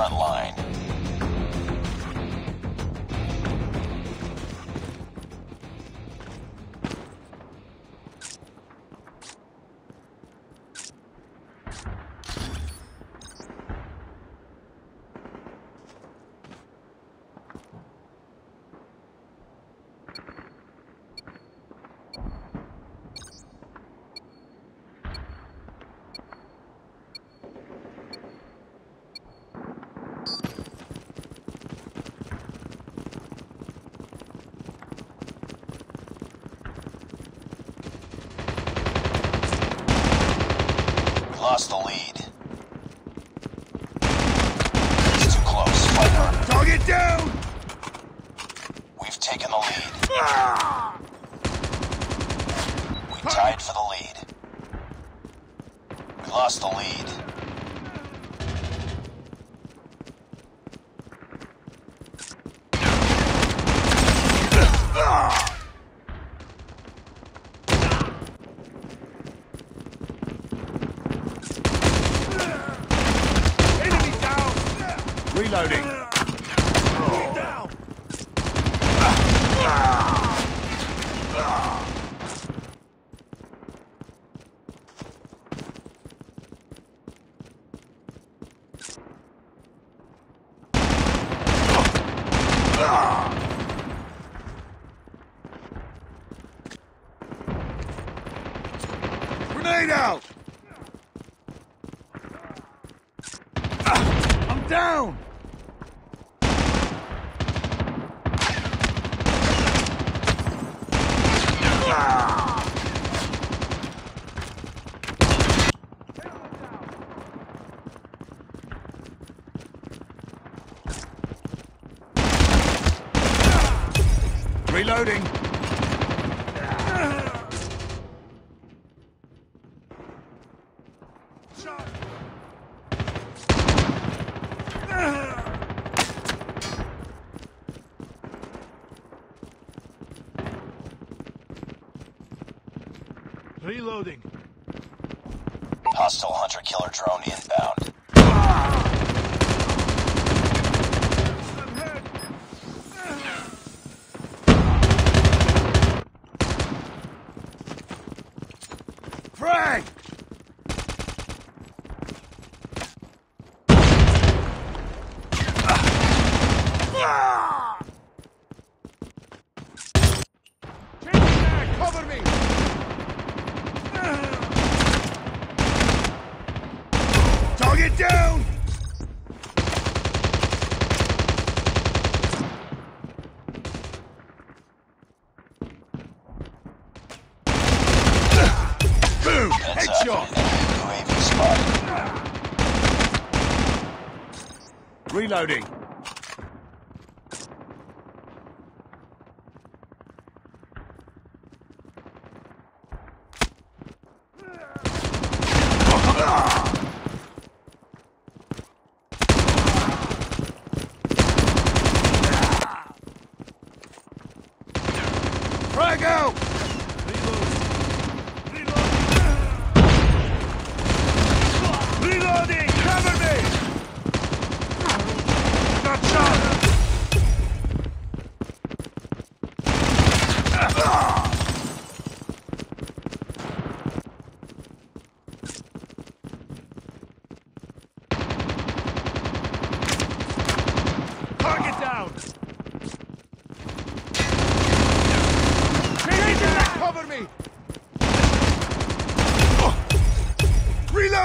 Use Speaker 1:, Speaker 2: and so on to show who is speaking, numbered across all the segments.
Speaker 1: front line. across the
Speaker 2: lake.
Speaker 3: Reloading. Reloading.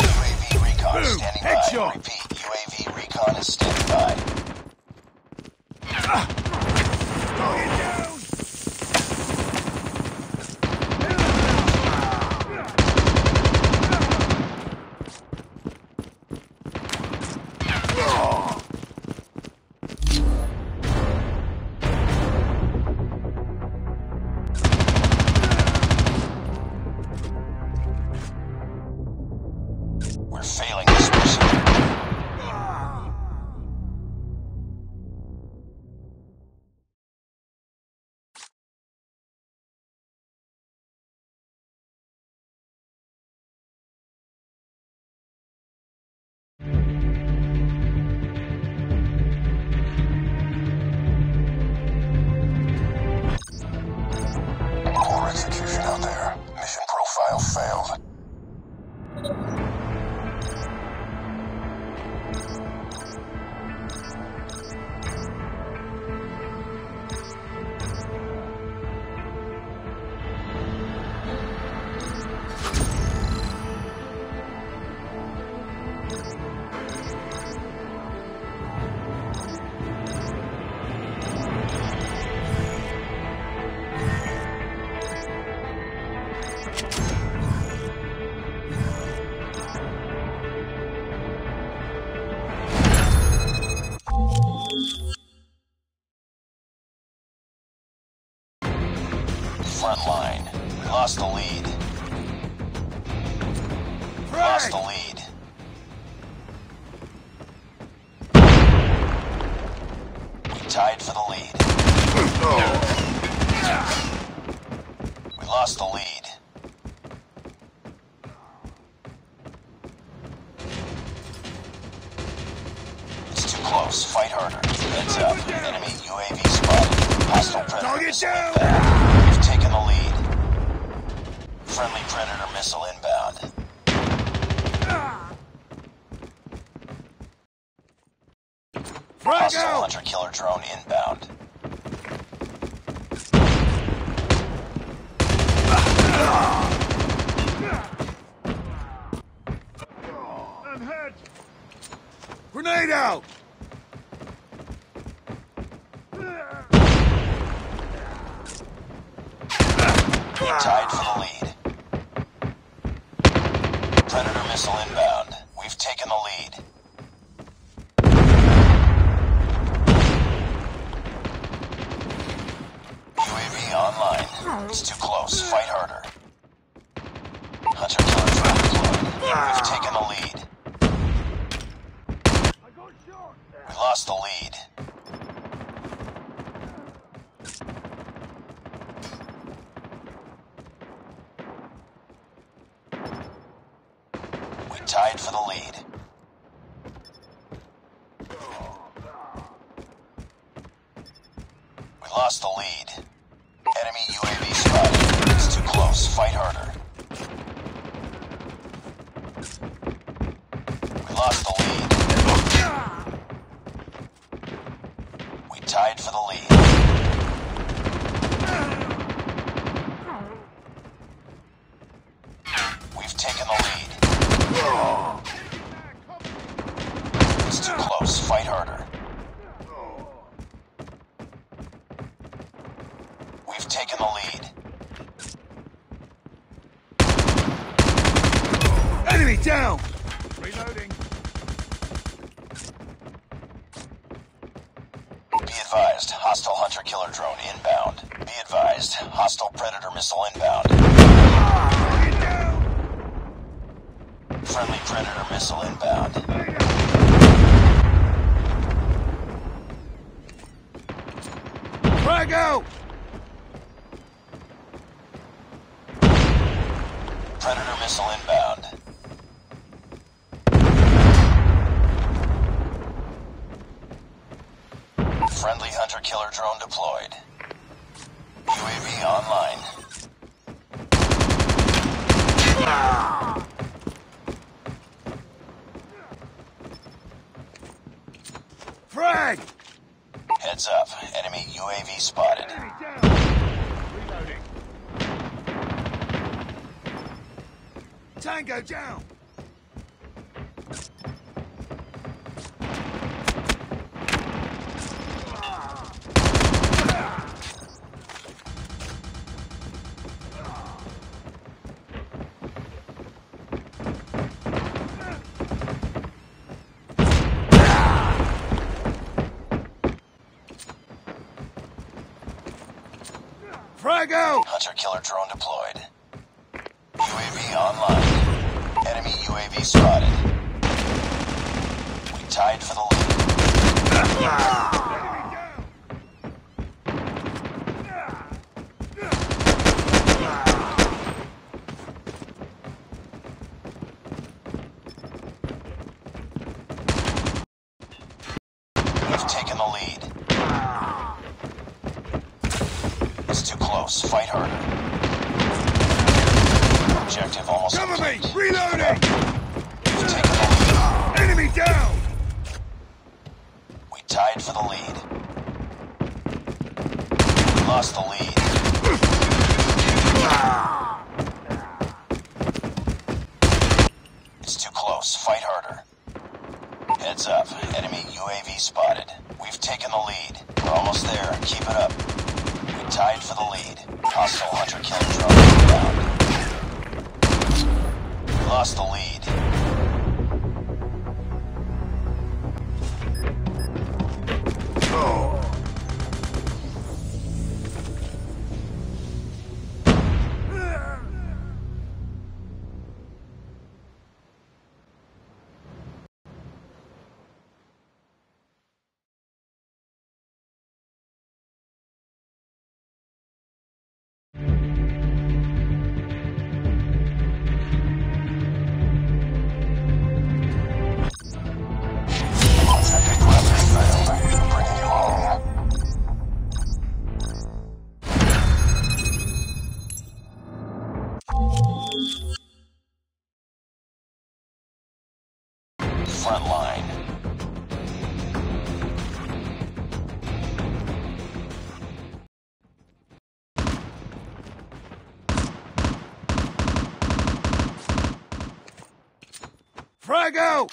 Speaker 1: UAV recon
Speaker 3: standing by.
Speaker 2: Repeat, UAV recon is standing by. Close. Fight harder. Heads up. Enemy UAV spotted. Hostile predator
Speaker 3: Target down.
Speaker 2: inbound. We've taken the lead. Friendly predator missile inbound.
Speaker 3: Frag
Speaker 2: Hostile
Speaker 3: out.
Speaker 2: hunter killer drone inbound.
Speaker 3: Grenade out.
Speaker 2: We tied for the lead. Predator missile inbound. We've taken the lead. UAV online. It's too close. Hmm. Fight harder. Hunter killer drone deployed. We've taken the lead. We lost the lead. We tied for the lead. We lost the lead. Enemy UAV spotted. It's too close. Fight harder. We lost the lead. We tied for the lead. We've taken the lead. It's too close. Fight harder. We've taken the lead.
Speaker 3: Enemy down. Reloading.
Speaker 2: Be advised, hostile hunter killer drone inbound. Be advised, hostile predator missile inbound.
Speaker 3: Target down.
Speaker 2: Friendly predator missile inbound.
Speaker 3: Frag out.
Speaker 2: Predator missile inbound. Friendly hunter killer drone deployed. UAV online.
Speaker 3: Frag.
Speaker 2: Heads up. Enemy UAV spotted.
Speaker 3: Reloading. Tango down.
Speaker 2: killer drone. Keep it up.
Speaker 3: go!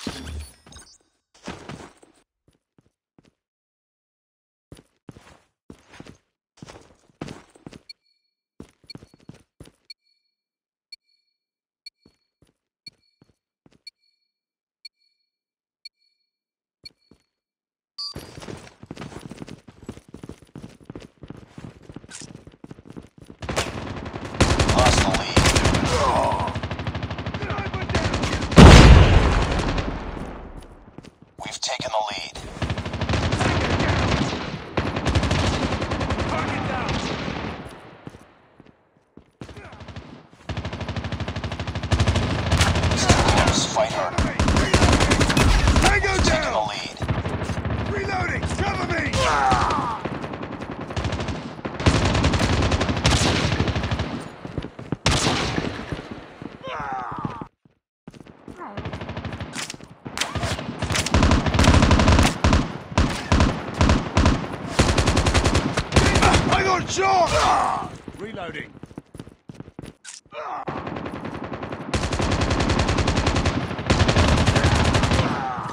Speaker 3: shot!
Speaker 4: Reloading.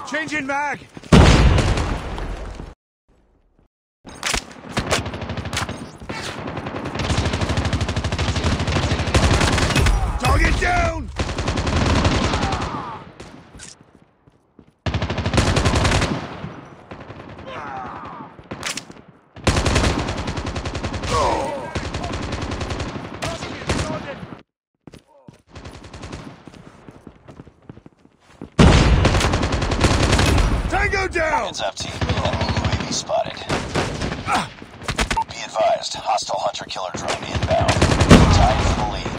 Speaker 4: Changing mag!
Speaker 3: Down!
Speaker 2: Heads up, team. Enemy UAV spotted. Be advised, hostile hunter-killer drone inbound. Tied for the lead.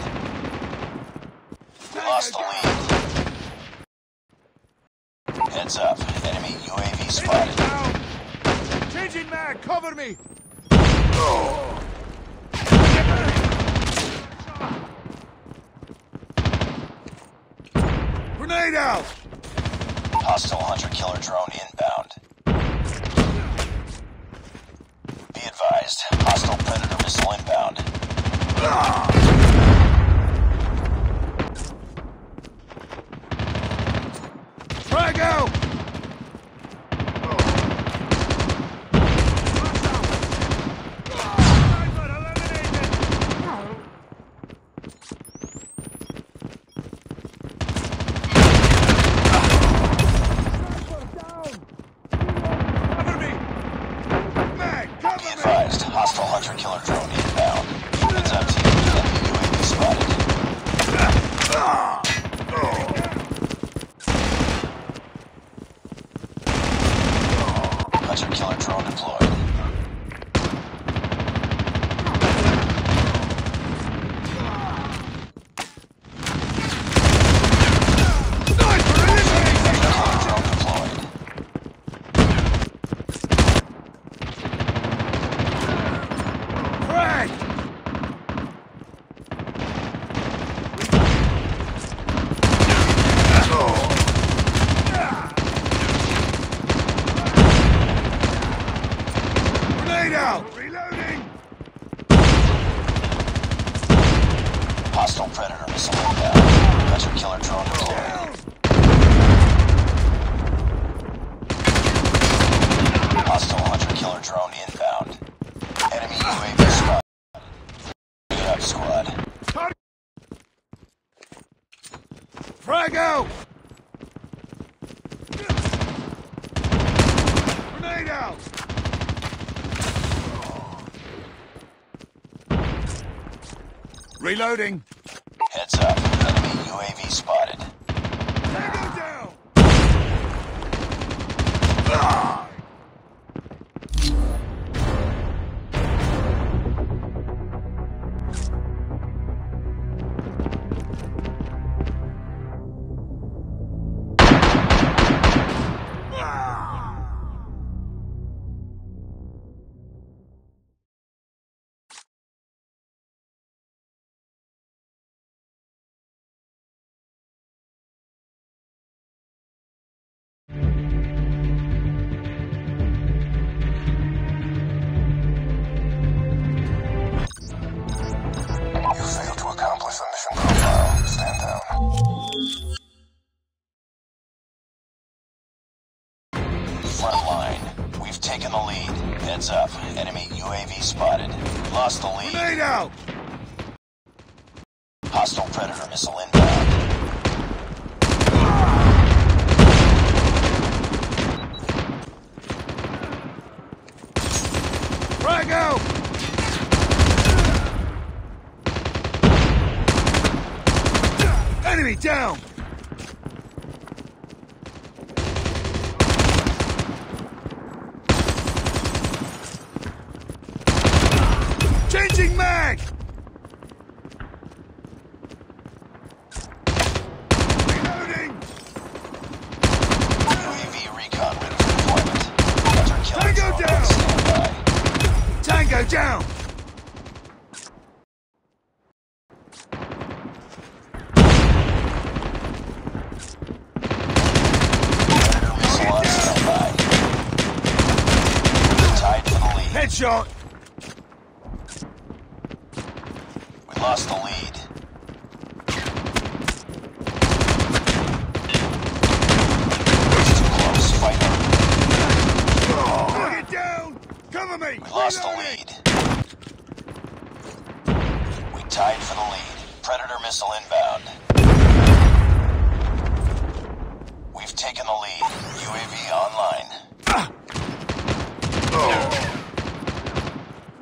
Speaker 2: Lost the lead. Heads up, enemy UAV spotted.
Speaker 4: Changing mag, cover me!
Speaker 3: Grenade out!
Speaker 2: Hostile hunter killer drone inbound. Be advised, hostile predator missile inbound.
Speaker 3: Frag out! Grenade out! Reloading.
Speaker 2: Heads up. Enemy UAV spotted.
Speaker 3: down!
Speaker 2: shot! We lost the lead. It's too close, fight oh.
Speaker 3: Get down! Cover me!
Speaker 2: We lost the lead. We tied for the lead. Predator missile inbound. We've taken the lead. UAV online.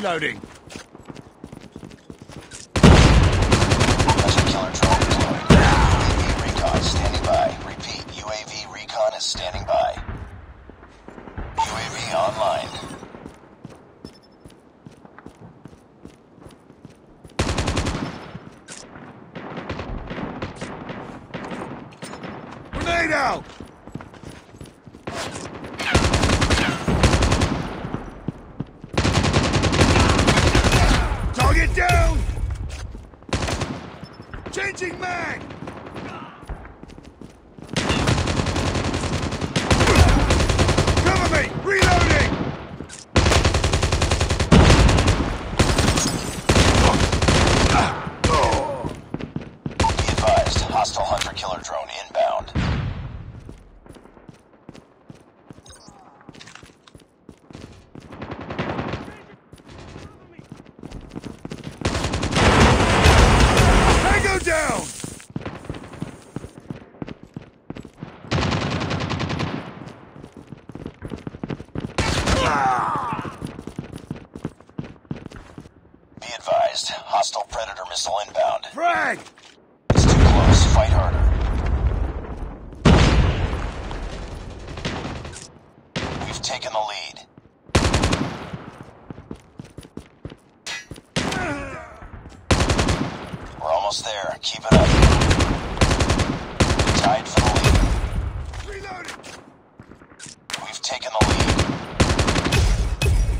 Speaker 3: Reloading.
Speaker 2: Punching bag!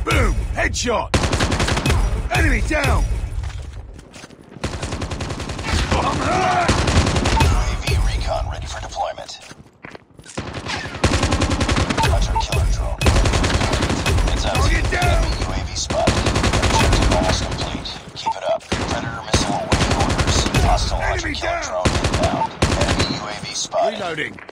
Speaker 3: Boom! Headshot! Enemy down! I'm hurt!
Speaker 2: UAV recon ready for deployment. Hunter killer drone. It's up.
Speaker 3: Target down!
Speaker 2: UAV spotted. Objective almost complete. Keep it up. Predator missile awaiting orders. Hostile hunter
Speaker 3: Enemy
Speaker 2: killer
Speaker 3: down!
Speaker 2: drone inbound. Enemy UAV spotted.
Speaker 3: Reloading!